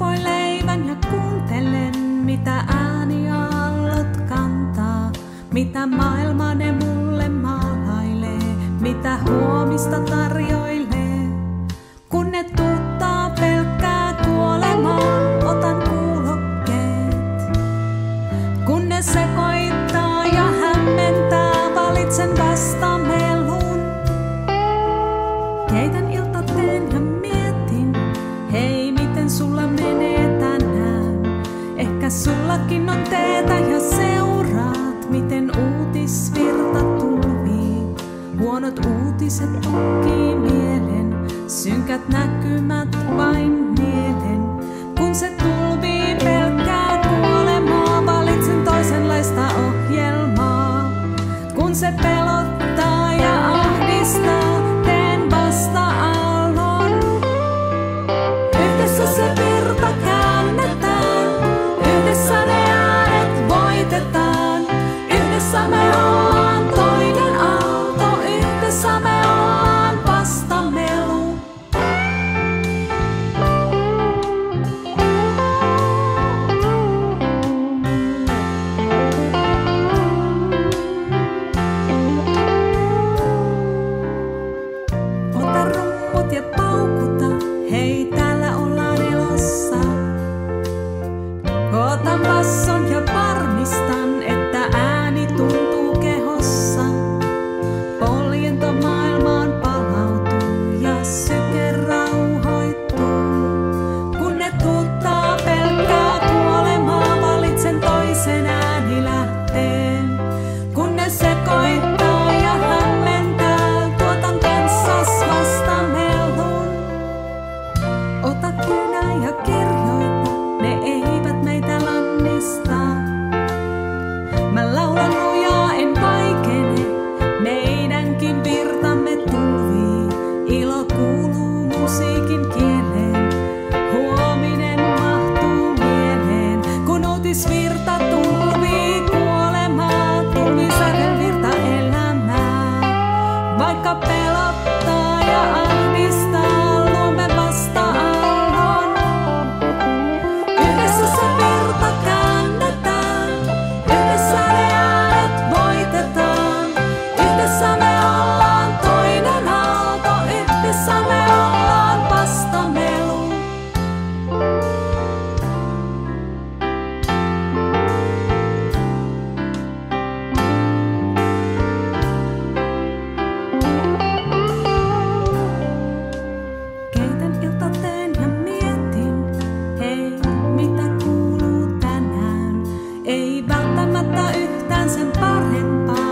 Kaupoin leivän ja kuuntelen, mitä ääniallot kantaa. Mitä maailma ne mulle maalailee, mitä huomista tarvitsee. uutiset tukkii mielen, synkät näkymät vain mielen. Kun se tulvii pelkkää kuolemaa, valitsen toisenlaista ohjelmaa. Kun se pelottaa ja ahdistaa. 的包裹的黑。välttämättä yhtään sen parempaa.